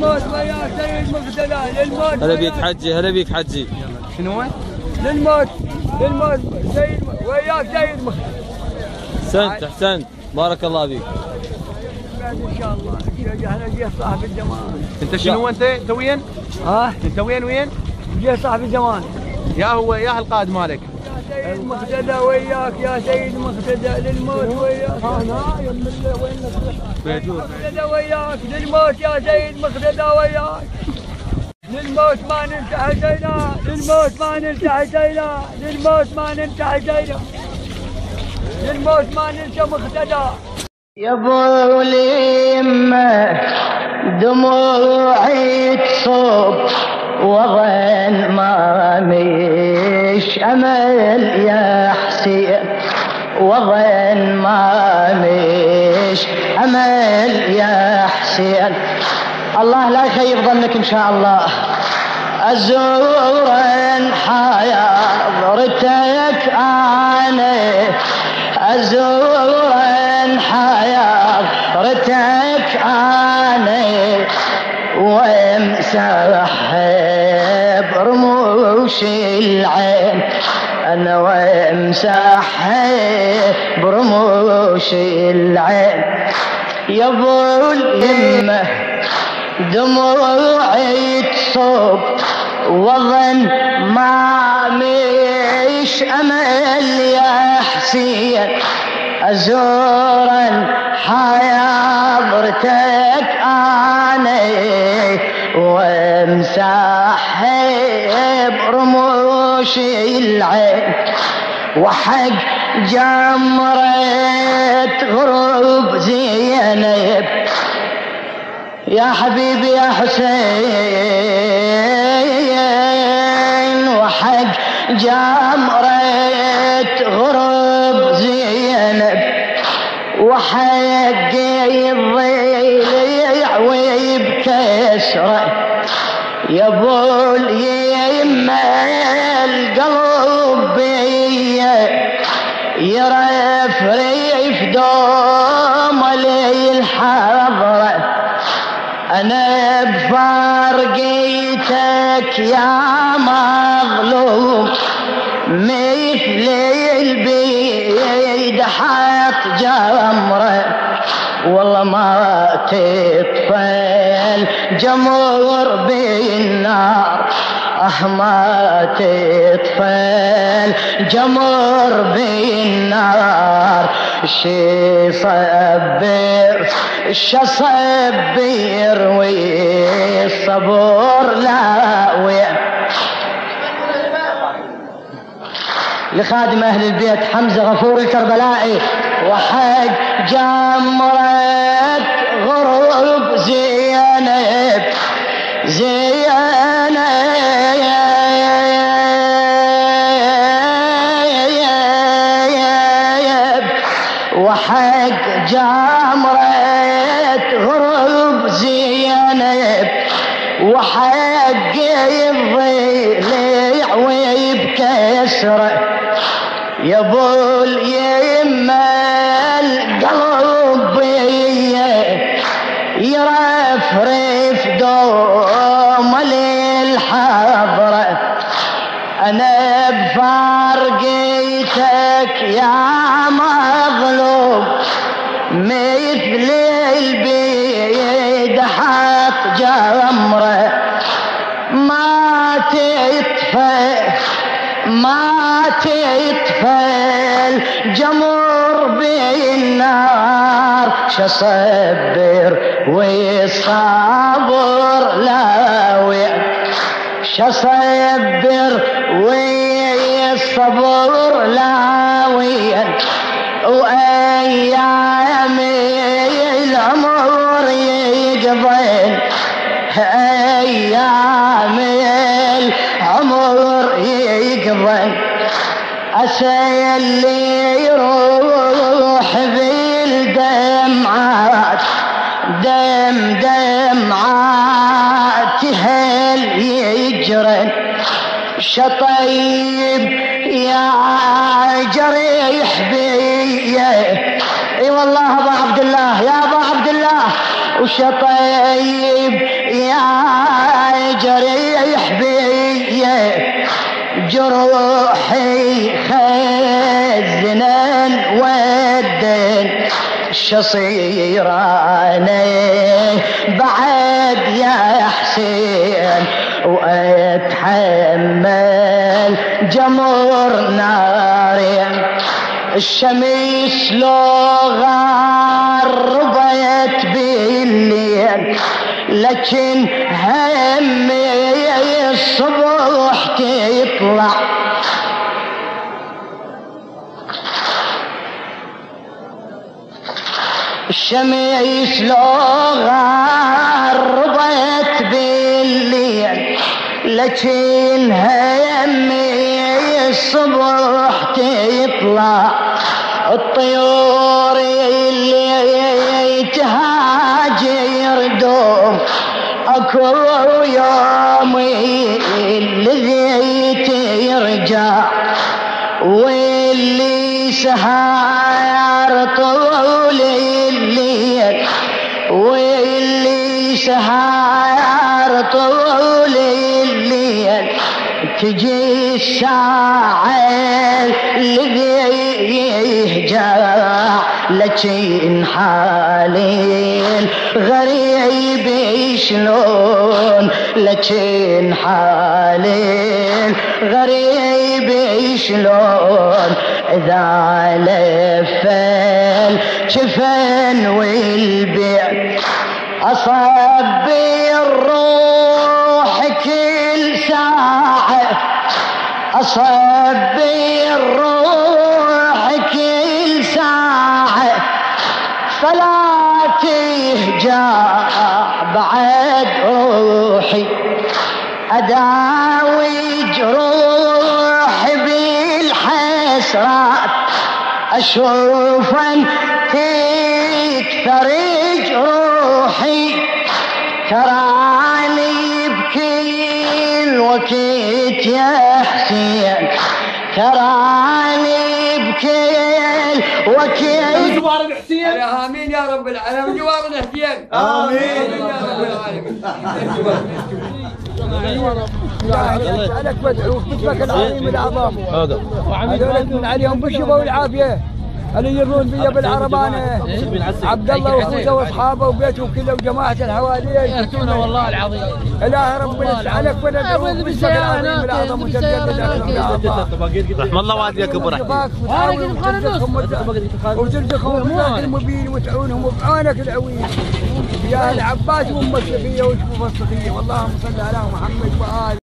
للموت ويا سيد مقتدى للموت هلا بيك حجي هلا بيك حجي. شنو؟ هو؟ للموت للموت سيد وياك سيد مقتدى أحسنت أحسنت. بارك الله بيك إن شاء الله. أنا صاحب الزمان انت شنو انت؟ انت وين؟ ها؟ انت وين وين؟ جيت صاحب الزمان يا هو يا القائد مالك. يا سيد مقتدى وياك يا سيد مقتدى للموت وياك. أنا يم وين مقتدى وياك للموت يا سيد مقتدى وياك للموت ما ننتهزينا للموت ما ننتهزينا للموت ما ننتهزينا للموت ما ننسى مقتدى يا ابو اليمه دموعي تصب وظن ما مش امل يا حسين وظن ما مش امل يا حسين. الله لا يخيب ظنك إن شاء الله. ازور حياضرتك أنا ازور حياضرتك أنا وامسح برموش العين؟ أنا وامسح برموش العين؟ يا ابو اليمه دموعي تصب وظن ما مش أمل يا حسين. ازورا حياضرتك أنا وامسح برموش العين. وحق جمرة غروب زينب. يا حبيبي يا حسين وحق جمرة غروب زينب. وحق الضيع ويبكسره يا ابو اليمه القلب بيه يرفرف دوم لي الحضره أنا بفارقيتك يا مظلوم مثل البيد حط جمرة. والله ما تطفل جمر بالنار. آه ما تطفل جمر بالنار شي صبر صبر والصبر لا لخادم أهل البيت حمزة غفور الكربلائي وحق جمرة غروب زينب. زينب وحق الضليع ويبكسره يا أبو اليمه القلب يرفرف دوم جمره ما تطفى ما تطفى جمر بالنار. شصبر والصبر لا شصبر والصبر لاويا وأيام العمر أيام العمر يقضين عسى اللي يروح بالدمعات دم دمعات هل يجرن شطيب يا جريح بيه إي والله أبو عبد الله يا أبو عبد الله. وشطيب يا جريح بي جروحي خزنا ودن شصيراني. بعد يا حسين وأتحمل جمر ناري. الشمس لو غربت بالليل لكن همي الصبح تطلع. الشمس لو غربت بالليل لكن همي الصبح تطلع. الطيور اللي تهاجر دوم اكو يومي اللي ترجع واللي سهر طول الليل واللي سهر طول الليل تجي الساعة اللي يهجع لكن حالي غريب شلون لكن حالي غريب شلون إذا لفل شفن والبيع أصبي الروح كل ساعة أصبي الروح فلا تهجع بعد روحي. أداوي جروح بالحسرات. أشوفا تكثر جروحي. تراني بكل وقت يا حسين. تراني بكل وقت جوار الحسين. يا آمين يا رب العالمين. جوار الحسين. آمين. يا رب العالمين. أسألك وادعوك باسمك العظيم العظام. هذا. هذول من عليهم بالشفا والعافية. اللي يرون بيا بالعربانة. عبد الله واخوته وأصحابه وبيته وكله وجماعة الحوالي يأتونا والله العظيم. إله ربنا باسمك العظيم. العظم رحم الله والديك أبو رحمه وترزقهم المبين وتعونهم بعونك العوين يا العباس وأم الصفيه وشوف الصفية. واللهم صل على محمد وآل